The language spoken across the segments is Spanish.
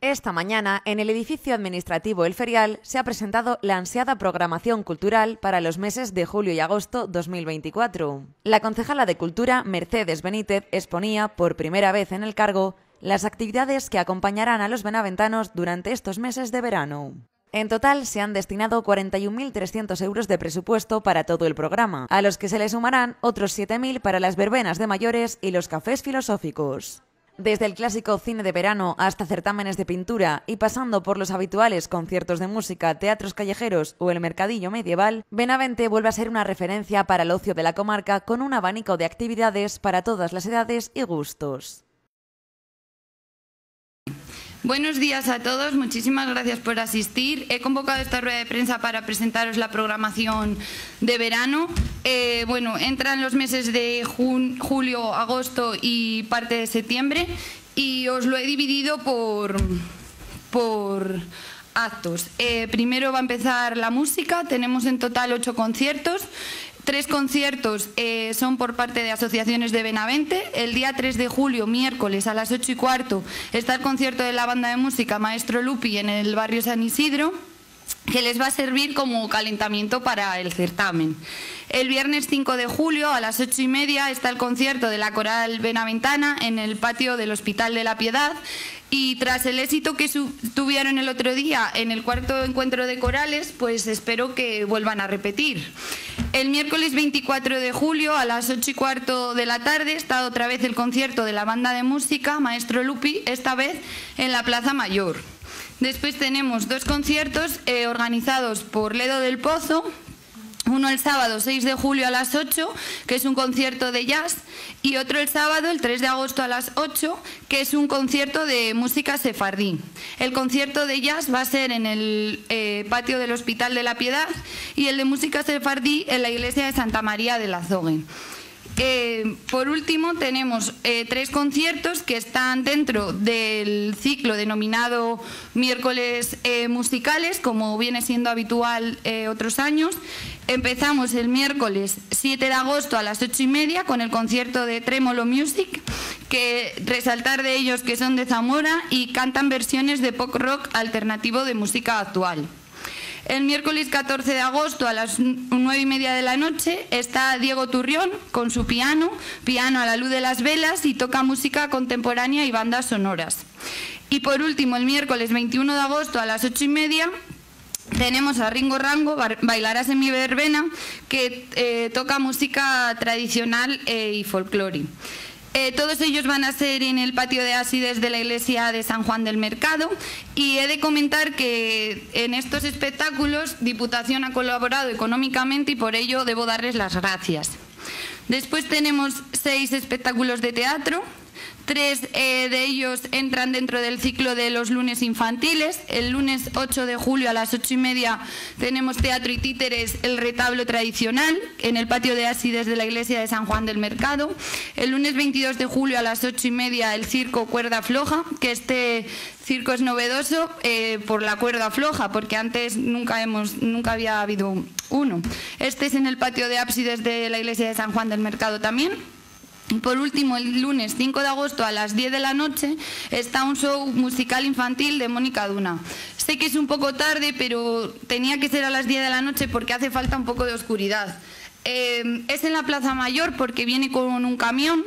Esta mañana, en el edificio administrativo El Ferial, se ha presentado la ansiada programación cultural para los meses de julio y agosto 2024. La concejala de Cultura, Mercedes Benítez, exponía, por primera vez en el cargo, las actividades que acompañarán a los benaventanos durante estos meses de verano. En total se han destinado 41.300 euros de presupuesto para todo el programa, a los que se le sumarán otros 7.000 para las verbenas de mayores y los cafés filosóficos. Desde el clásico cine de verano hasta certámenes de pintura y pasando por los habituales conciertos de música, teatros callejeros o el mercadillo medieval, Benavente vuelve a ser una referencia para el ocio de la comarca con un abanico de actividades para todas las edades y gustos. Buenos días a todos, muchísimas gracias por asistir. He convocado esta rueda de prensa para presentaros la programación de verano. Eh, bueno, entran los meses de julio, agosto y parte de septiembre y os lo he dividido por, por actos. Eh, primero va a empezar la música, tenemos en total ocho conciertos. Tres conciertos eh, son por parte de asociaciones de Benavente. El día 3 de julio, miércoles, a las 8 y cuarto, está el concierto de la banda de música Maestro Lupi en el barrio San Isidro, que les va a servir como calentamiento para el certamen. El viernes 5 de julio a las 8 y media está el concierto de la Coral Benaventana en el patio del Hospital de la Piedad y tras el éxito que tuvieron el otro día en el cuarto encuentro de corales, pues espero que vuelvan a repetir. El miércoles 24 de julio a las 8 y cuarto de la tarde está otra vez el concierto de la banda de música Maestro Lupi, esta vez en la Plaza Mayor. Después tenemos dos conciertos eh, organizados por Ledo del Pozo, uno el sábado 6 de julio a las 8, que es un concierto de jazz, y otro el sábado, el 3 de agosto a las 8, que es un concierto de música sefardí. El concierto de jazz va a ser en el eh, patio del Hospital de la Piedad y el de música sefardí en la iglesia de Santa María de la Zogue. Eh, por último, tenemos eh, tres conciertos que están dentro del ciclo denominado miércoles musicales, como viene siendo habitual otros años. Empezamos el miércoles 7 de agosto a las 8 y media con el concierto de Tremolo Music, que resaltar de ellos que son de Zamora y cantan versiones de pop rock alternativo de música actual. El miércoles 14 de agosto a las 9 y media de la noche está Diego Turrión con su piano, piano a la luz de las velas y toca música contemporánea y bandas sonoras. Y por último, el miércoles 21 de agosto a las 8 y media tenemos a Ringo Rango, Bailarás en mi verbena, que eh, toca música tradicional eh, y folclore. Eh, todos ellos van a ser en el patio de ácides de la iglesia de San Juan del Mercado y he de comentar que en estos espectáculos Diputación ha colaborado económicamente y por ello debo darles las gracias. Después tenemos seis espectáculos de teatro, Tres eh, de ellos entran dentro del ciclo de los lunes infantiles. El lunes 8 de julio a las 8 y media tenemos teatro y títeres El retablo tradicional en el patio de ácides de la iglesia de San Juan del Mercado. El lunes 22 de julio a las 8 y media el circo Cuerda Floja, que este circo es novedoso eh, por la cuerda floja, porque antes nunca, hemos, nunca había habido uno. Este es en el patio de ábsides de la iglesia de San Juan del Mercado también. Por último, el lunes 5 de agosto a las 10 de la noche está un show musical infantil de Mónica Duna. Sé que es un poco tarde, pero tenía que ser a las 10 de la noche porque hace falta un poco de oscuridad. Eh, es en la Plaza Mayor porque viene con un camión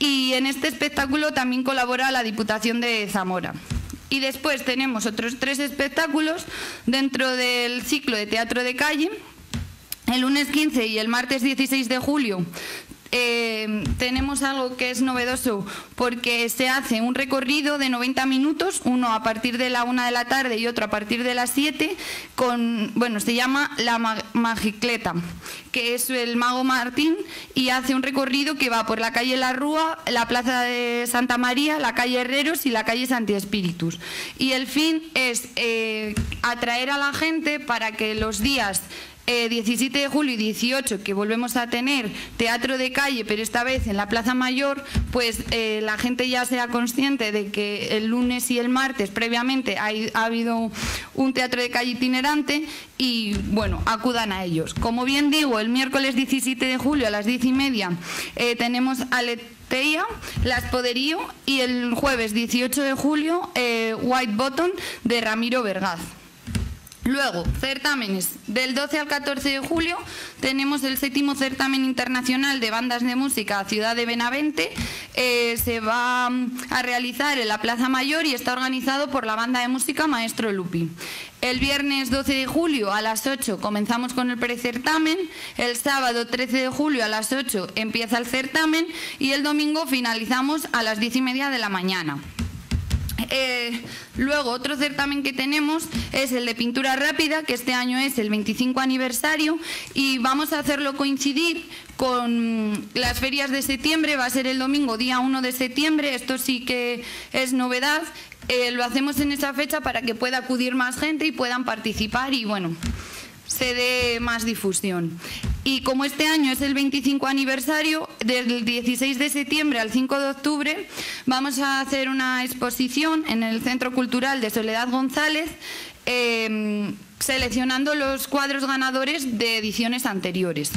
y en este espectáculo también colabora la Diputación de Zamora. Y después tenemos otros tres espectáculos dentro del ciclo de teatro de calle. El lunes 15 y el martes 16 de julio eh, tenemos algo que es novedoso porque se hace un recorrido de 90 minutos, uno a partir de la una de la tarde y otro a partir de las 7, con, bueno, se llama La Magicleta, que es el mago Martín y hace un recorrido que va por la calle La Rúa, la plaza de Santa María, la calle Herreros y la calle Santi Espíritus. Y el fin es eh, atraer a la gente para que los días 17 eh, de julio y 18, que volvemos a tener teatro de calle, pero esta vez en la Plaza Mayor, pues eh, la gente ya sea consciente de que el lunes y el martes previamente ha habido un teatro de calle itinerante y bueno, acudan a ellos. Como bien digo, el miércoles 17 de julio a las 10 y media eh, tenemos al Teia, Las Poderío y el jueves 18 de julio White Button de Ramiro Vergaz. Luego, certámenes. Del 12 al 14 de julio tenemos el séptimo certamen internacional de bandas de música Ciudad de Benavente. Eh, se va mm, a realizar en la Plaza Mayor y está organizado por la banda de música Maestro Lupi. El viernes 12 de julio a las 8 comenzamos con el precertamen, el sábado 13 de julio a las 8 empieza el certamen y el domingo finalizamos a las 10 y media de la mañana. Eh, luego, otro certamen que tenemos es el de pintura rápida, que este año es el 25 aniversario, y vamos a hacerlo coincidir con las ferias de septiembre, va a ser el domingo, día 1 de septiembre, esto sí que es novedad, eh, lo hacemos en esa fecha para que pueda acudir más gente y puedan participar y bueno, se dé más difusión. Y como este año es el 25 aniversario, del 16 de septiembre al 5 de octubre vamos a hacer una exposición en el Centro Cultural de Soledad González, em, seleccionando los cuadros ganadores de ediciones anteriores.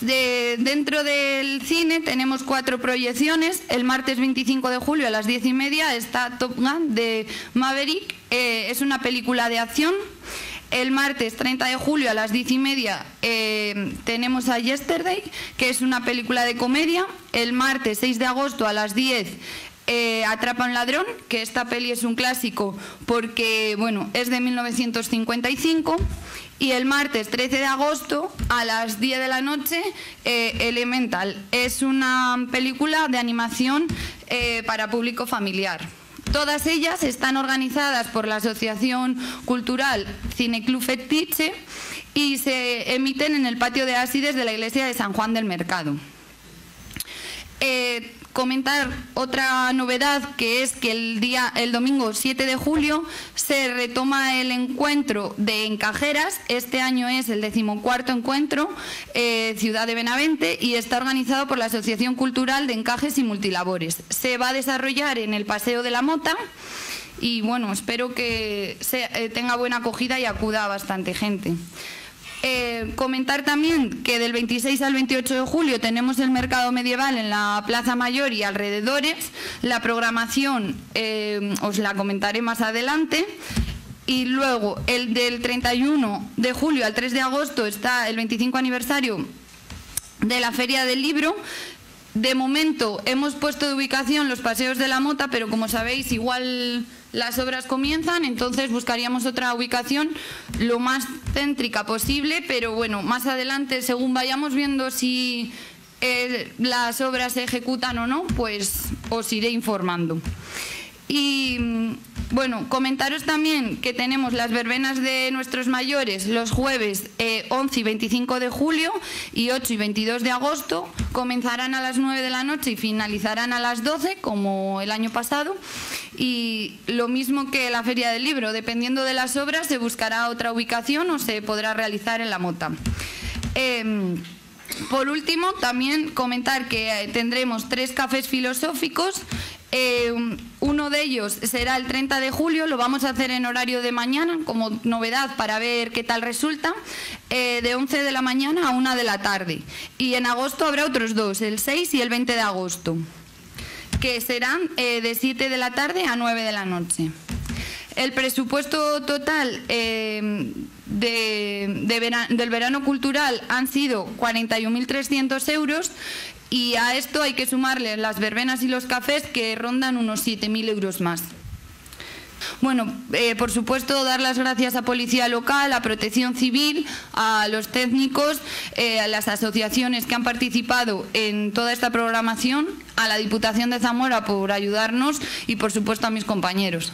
dentro del cine tenemos cuatro proyecciones. El martes 25 de julio a las 10 y media está Top Gun de Maverick. Eh, es una película de acción el martes 30 de julio a las 10 y media eh, tenemos a Yesterday, que es una película de comedia. El martes 6 de agosto a las 10 eh, Atrapa un ladrón, que esta peli es un clásico porque bueno, es de 1955. Y el martes 13 de agosto a las 10 de la noche, eh, Elemental. Es una película de animación para público familiar. Todas ellas están organizadas por la Asociación Cultural Cineclub Fetiche y se emiten en el patio de ácides de la iglesia de San Juan del Mercado. Eh, comentar otra novedad que es que el día el domingo 7 de julio se retoma el encuentro de encajeras. Este año es el decimocuarto encuentro eh, Ciudad de Benavente y está organizado por la Asociación Cultural de Encajes y Multilabores. Se va a desarrollar en el Paseo de la Mota y bueno espero que eh, tenga buena acogida y acuda bastante gente eh, comentar también que del 26 al 28 de julio tenemos el mercado medieval en la Plaza Mayor y alrededores. La programación eh, os la comentaré más adelante. Y luego el del 31 de julio al 3 de agosto está el 25 aniversario de la Feria del Libro. De momento hemos puesto de ubicación los paseos de la mota, pero como sabéis, igual las obras comienzan, entonces buscaríamos otra ubicación lo más céntrica posible, pero bueno, más adelante, según vayamos viendo si eh, las obras se ejecutan o no, pues os iré informando. Y bueno, comentaros también que tenemos las verbenas de nuestros mayores los jueves 11 eh, y 25 de julio y 8 y 22 de agosto. Comenzarán a las 9 de la noche y finalizarán a las 12, como el año pasado. Y lo mismo que la Feria del Libro, dependiendo de las obras, se buscará otra ubicación o se podrá realizar en la mota. Em, por último, también comentar que eh, tendremos tres cafés filosóficos eh, uno de ellos será el 30 de julio, lo vamos a hacer en horario de mañana como novedad para ver qué tal resulta, eh, de 11 de la mañana a 1 de la tarde. Y en agosto habrá otros dos, el 6 y el 20 de agosto, que serán eh, de 7 de la tarde a 9 de la noche. El presupuesto total del verano cultural han sido 41.300 euros y a esto hay que sumarle las verbenas y los cafés que rondan unos 7.000 euros más. Bueno, eh, por supuesto, dar las gracias a Policía Local, a Protección Civil, a los técnicos, eh, a las asociaciones que han participado en toda esta programación, a la Diputación de Zamora por ayudarnos y, por supuesto, a mis compañeros.